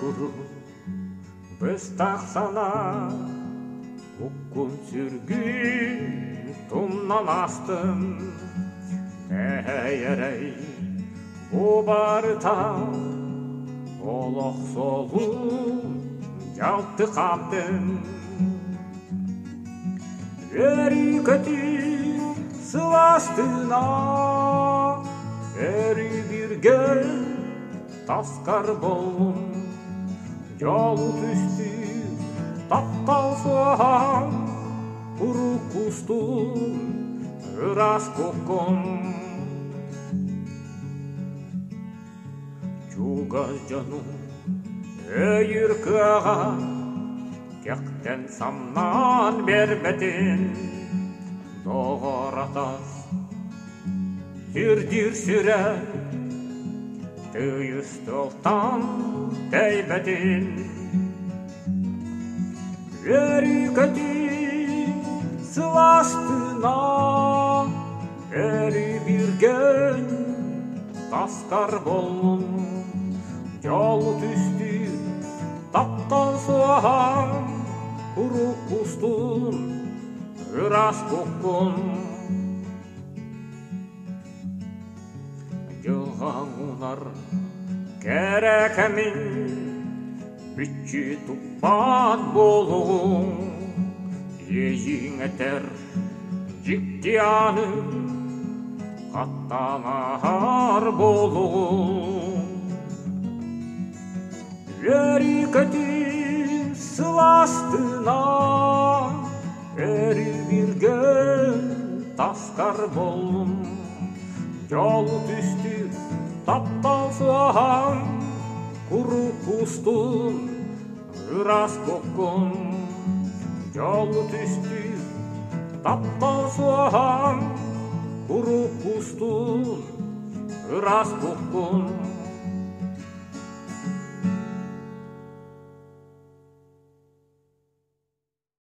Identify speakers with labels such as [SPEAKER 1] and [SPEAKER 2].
[SPEAKER 1] kuru Bıstah sana Ukkun sürgün Tumlamastım Ne yerey Bu barda Olok solun Yaltı kaptın Veri kötü Sıvastına ah! taskar bolun Yol üstü taptal soğan Kuru kustun ıras kokon Чугас жану өйір кыға Кектен самнан бербетин Доғыратас Сүрдір сүрә Тыйыс толтан тәйбетин Вері көтін сыластына Әрі бирген таскар болун Жол түстү таптан соған Куру кустун ырас kokun olanlar Kerekemin Bütçü tuppan bolun Yeying eter Ciktiyanı. Kattanahar bolun Veri kötü sılastına Eri bir göl taskar bolun Yol düştür maahan kurukustun ryräs kokon. Joulu tystyy tappaa suohan kurukustun ryräs kokon.